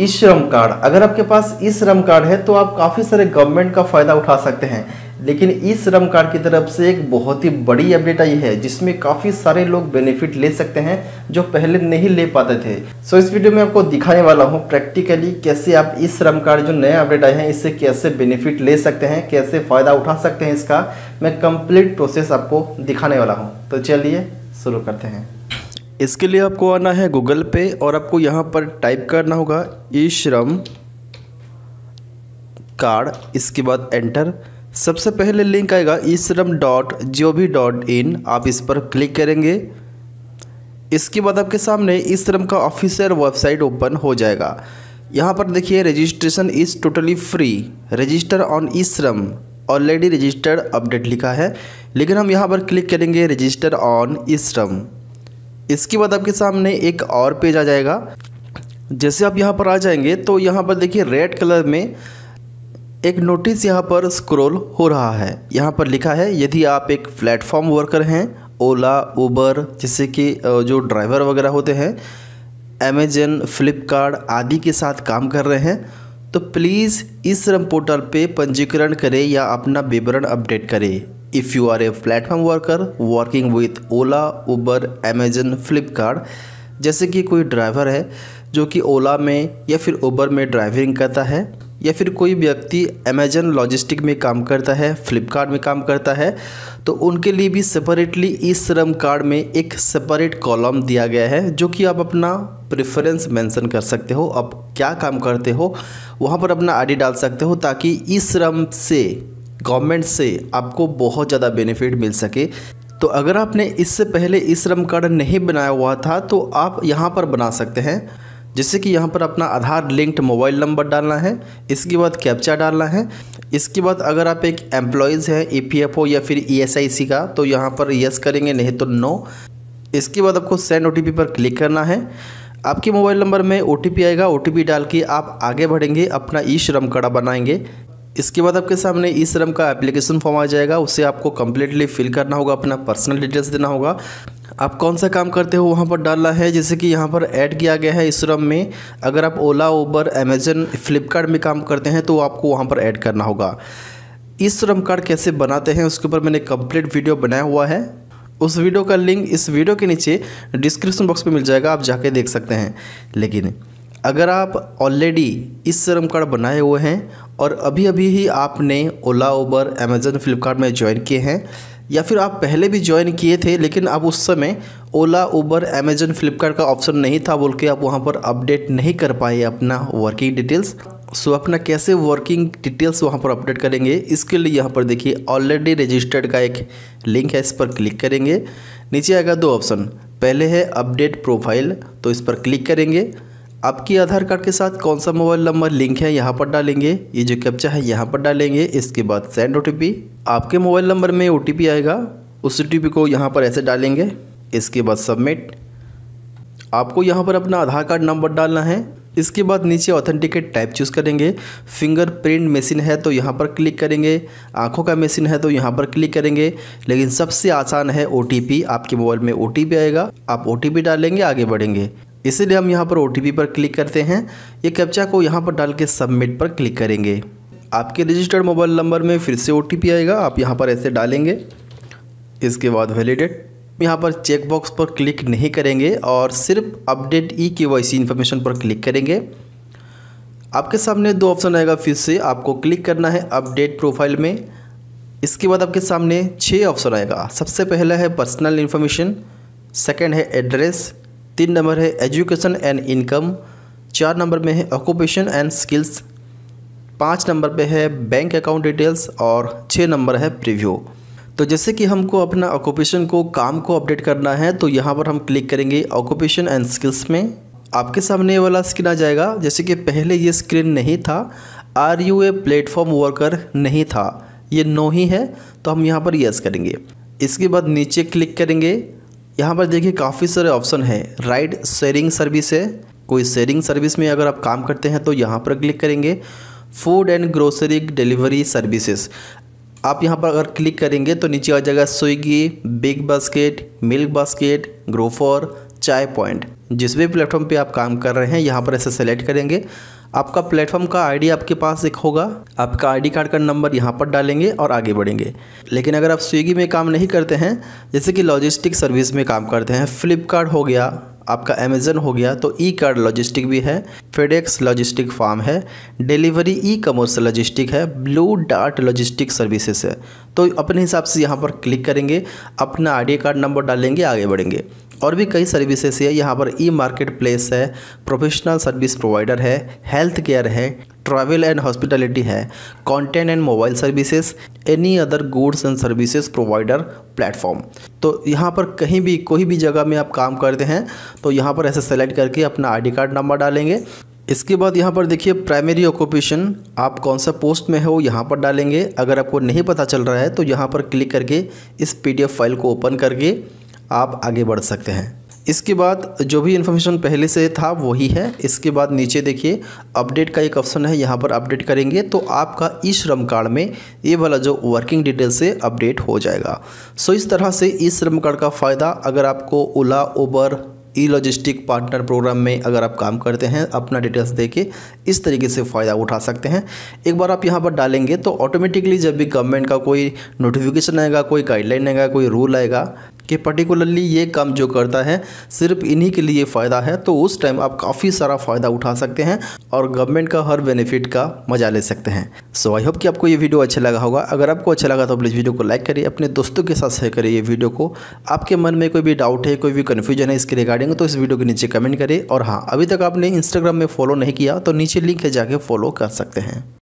ई श्रम कार्ड। अगर आपके पास ई श्रम कार्ड है तो आप काफ़ी सारे गवर्नमेंट का फ़ायदा उठा सकते हैं। लेकिन ई श्रम कार्ड की तरफ़ से एक बहुत ही बड़ी अपडेट आई है, जिसमें काफ़ी सारे लोग बेनिफिट ले सकते हैं, जो पहले नहीं ले पाते थे। सो इस वीडियो में आपको दिखाने वाला हूँ प्रैक्टिकली कैसे आप ई श्रम कार्ड जो नया अपडेट आए हैं, इससे कैसे बेनिफिट ले सकते हैं, कैसे फ़ायदा उठा सकते हैं इसका। मैं कंप्लीट प्रोसेस आपको दिखाने वाला हूँ। तो चलिए शुरू करते हैं। इसके लिए आपको आना है गूगल पे और आपको यहाँ पर टाइप करना होगा ई श्रम कार्ड, इसके बाद एंटर। सबसे पहले लिंक आएगा e Shram dot G O V dot in, आप इस पर क्लिक करेंगे। इसके बाद आपके सामने ई श्रम का ऑफिशियल वेबसाइट ओपन हो जाएगा। यहाँ पर देखिए registration is totally free register on e Shram already registered update लिखा है। लेकिन हम यहाँ पर क्लिक करेंगे रजिस्टर ऑन ई श्रम इसके बाद आपके सामने एक और पेज आ जाएगा। जैसे आप यहाँ पर आ जाएँगे तो यहाँ पर देखिए रेड कलर में एक नोटिस यहाँ पर स्क्रॉल हो रहा है। यहाँ पर लिखा है, यदि आप एक प्लेटफॉर्म वर्कर हैं, ओला, उबर, जैसे कि जो ड्राइवर वगैरह होते हैं, अमेजन, फ्लिपकार्ट आदि के साथ काम कर रहे हैं तो प्लीज़ इस श्रम पोर्टल पे पंजीकरण करें या अपना विवरण अपडेट करें। If you are a platform worker working with Ola Uber Amazon Flipkart जैसे कि कोई ड्राइवर है जो कि ओला में या फिर उबर में ड्राइविंग करता है, या फिर कोई व्यक्ति अमेजन लॉजिस्टिक में काम करता है फ्लिपकार्ट में काम करता है तो उनके लिए भी सेपरेटली इस श्रम कार्ड में एक सेपरेट कॉलम दिया गया है, जो कि आप अपना प्रेफरेंस मेंशन कर सकते हो अब क्या काम करते हो, वहाँ पर अपना आईडी डाल सकते हो, ताकि इस श्रम से गवर्नमेंट से आपको बहुत ज़्यादा बेनिफिट मिल सके। तो अगर आपने इससे पहले ई श्रम कार्ड नहीं बनाया हुआ था तो आप यहाँ पर बना सकते हैं। जैसे कि यहाँ पर अपना आधार लिंक्ड मोबाइल नंबर डालना है, इसके बाद कैप्चा डालना है। इसके बाद अगर आप एक एम्प्लॉयज़ हैं ई या फिर ईएसआईसी का तो यहाँ पर यस करेंगे, नहीं तो नो। इसके बाद आपको सेंड ओ पर क्लिक करना है। आपके मोबाइल नंबर में ओटीपी आएगा ओटीपी डाल के आप आगे बढ़ेंगे, अपना ई श्रम कार्ड बनाएँगे। इसके बाद आपके सामने ई श्रम का एप्लीकेशन फॉर्म आ जाएगा, उसे आपको कम्प्लीटली फिल करना होगा, अपना पर्सनल डिटेल्स देना होगा। आप कौन सा काम करते हो वहाँ पर डालना है, जैसे कि यहाँ पर ऐड किया गया है श्रम में। अगर आप ओला उबर अमेजन फ्लिपकार्ट में काम करते हैं तो आपको वहाँ पर ऐड करना होगा। इस श्रम कार्ड कैसे बनाते हैं, उसके ऊपर मैंने कंप्लीट वीडियो बनाया हुआ है। उस वीडियो का लिंक इस वीडियो के नीचे डिस्क्रिप्शन बॉक्स में मिल जाएगा, आप जाके देख सकते हैं। लेकिन अगर आप ऑलरेडी इस श्रम कार्ड बनाए हुए हैं और अभी अभी ही आपने ओला, उबर अमेज़न फ्लिपकार्ट में ज्वाइन किए हैं, या फिर आप पहले भी ज्वाइन किए थे, लेकिन अब उस समय ओला, उबर अमेजन फ्लिपकार्ट का ऑप्शन नहीं था बोल के आप वहाँ पर अपडेट नहीं कर पाए अपना वर्किंग डिटेल्स सो अपना कैसे वर्किंग डिटेल्स वहाँ पर अपडेट करेंगे, इसके लिए यहाँ पर देखिए ऑलरेडी रजिस्टर्ड का एक लिंक है, इस पर क्लिक करेंगे। नीचे आएगा दो ऑप्शन पहले है अपडेट प्रोफ़ाइल तो इस पर क्लिक करेंगे। आपकी आधार कार्ड के साथ कौन सा मोबाइल नंबर, लिंक है, यहाँ पर डालेंगे। ये जो कैप्चा है, यहाँ पर डालेंगे। इसके बाद सेंड ओटीपी आपके मोबाइल नंबर में ओटीपी आएगा। उस ओटीपी को यहाँ पर ऐसे डालेंगे। इसके बाद सबमिट आपको यहाँ पर अपना आधार कार्ड नंबर डालना है। इसके बाद नीचे ऑथेंटिकेट टाइप चूज़ करेंगे। फिंगरप्रिंट मशीन है तो यहाँ पर क्लिक करेंगे। आँखों का मशीन है तो यहाँ पर क्लिक करेंगे। लेकिन सबसे आसान है ओटीपी आपके मोबाइल में ओटीपी आएगा। आप ओटीपी डालेंगे, आगे बढ़ेंगे। इसीलिए हम यहाँ पर ओटीपी पर क्लिक करते हैं। ये कैप्चा को यहाँ पर डाल के सबमिट पर क्लिक करेंगे। आपके रजिस्टर्ड मोबाइल नंबर में फिर से ओटीपी आएगा। आप यहाँ पर ऐसे डालेंगे। इसके बाद वैलिडेट यहाँ पर चेक बॉक्स पर क्लिक नहीं करेंगे और सिर्फ़ अपडेट ई के वाई इन्फॉर्मेशन पर क्लिक करेंगे। आपके सामने दो ऑप्शन आएगा फिर से। आपको क्लिक करना है अपडेट प्रोफ़ाइल में। इसके बाद आपके सामने छः ऑप्शन आएगा। सबसे पहला है पर्सनल इन्फॉर्मेशन सेकंड है एड्रेस तीन नंबर है एजुकेशन एंड इनकम, चार नंबर में है ऑक्यूपेशन एंड स्किल्स, पाँच नंबर पे है बैंक अकाउंट डिटेल्स और छः नंबर है प्रीव्यू। तो जैसे कि हमको अपना ऑक्यूपेशन को काम को अपडेट करना है तो यहाँ पर हम क्लिक करेंगे ऑक्यूपेशन एंड स्किल्स में। आपके सामने वाला स्क्रीन आ जाएगा, जैसे कि पहले ये स्क्रीन नहीं था, are you a platform worker नहीं था, ये नो ही है तो हम यहाँ पर यस करेंगे। इसके बाद नीचे क्लिक करेंगे यहाँ पर देखिए काफ़ी सारे ऑप्शन है। राइड शेयरिंग सर्विस है। कोई शेयरिंग सर्विस में अगर आप काम करते हैं तो यहाँ पर क्लिक करेंगे। Food and grocery delivery services आप यहाँ पर अगर क्लिक करेंगे तो नीचे आ जाएगा Swiggy, Big Basket, Milk Basket Grofer Chai Point. जिस भी प्लेटफॉर्म पे आप काम कर रहे हैं, यहाँ पर ऐसे सेलेक्ट करेंगे। आपका प्लेटफॉर्म का आईडी आपके पास एक होगा। आपका आईडी कार्ड का नंबर यहाँ पर डालेंगे और आगे बढ़ेंगे। लेकिन अगर आप स्विगी में काम नहीं करते हैं, जैसे कि लॉजिस्टिक सर्विस में काम करते हैं, फ्लिपकार्ट हो गया आपका अमेज़न हो गया तो ई कार्ड लॉजिस्टिक भी है फेडेक्स लॉजिस्टिक फार्म है डिलीवरी ई कॉमर्स लॉजिस्टिक है ब्लू डार्ट लॉजिस्टिक सर्विसेज़ है। तो अपने हिसाब से यहाँ पर क्लिक करेंगे, अपना ID कार्ड नंबर डालेंगे, आगे बढ़ेंगे। और भी कई सर्विसेज़ है, यहाँ पर ई मार्केट प्लेस है प्रोफेशनल सर्विस प्रोवाइडर है हेल्थ केयर है ट्रैवल एंड हॉस्पिटलिटी है, content and mobile services any other goods and services provider platform. तो यहाँ पर कहीं भी, कोई भी जगह में आप काम करते हैं तो यहाँ पर ऐसे सेलेक्ट करके अपना आईडी कार्ड नंबर डालेंगे। इसके बाद यहाँ पर देखिए प्राइमरी ऑक्यूपेशन आप कौन सा पोस्ट में हो, यहाँ पर डालेंगे। अगर आपको नहीं पता चल रहा है तो यहाँ पर क्लिक करके इस पीडीएफ फ़ाइल को ओपन करके आप आगे बढ़ सकते हैं। इसके बाद जो भी इन्फॉर्मेशन पहले से था वही है। इसके बाद नीचे देखिए अपडेट का एक ऑप्शन है, यहाँ पर अपडेट करेंगे तो आपका ई श्रम कार्ड में ये वाला जो वर्किंग डिटेल से अपडेट हो जाएगा। सो इस तरह से ई श्रम कार्ड का फ़ायदा अगर आपको Ola Uber e logistic partner program में अगर आप काम करते हैं, अपना डिटेल्स दे के इस तरीके से फ़ायदा उठा सकते हैं। एक बार आप यहाँ पर डालेंगे तो ऑटोमेटिकली जब भी गवर्नमेंट का कोई नोटिफिकेशन आएगा, कोई गाइडलाइन आएगा, कोई रूल आएगा कि पर्टिकुलरली ये काम जो करता है, सिर्फ़ इन्हीं के लिए फ़ायदा है तो उस टाइम आप काफ़ी सारा फ़ायदा उठा सकते हैं और गवर्नमेंट का हर बेनिफिट का मज़ा ले सकते हैं। सो आई होप कि आपको ये वीडियो अच्छा लगा होगा। अगर आपको अच्छा लगा तो प्लीज़ वीडियो को लाइक करिए, अपने दोस्तों के साथ शेयर करिए ये वीडियो को। आपके मन में कोई भी डाउट है, कोई भी कन्फ्यूज़न है इसके रिगार्डिंग तो इस वीडियो के नीचे कमेंट करिए। और हाँ अभी तक आपने इंस्टाग्राम में फॉलो नहीं किया तो नीचे लिंक है जाके फॉलो कर सकते हैं।